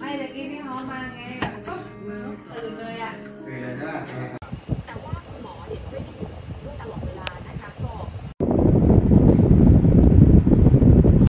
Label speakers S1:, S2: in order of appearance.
S1: May là kia cái ho mang nghe là tức từ nơi ạ.
S2: À.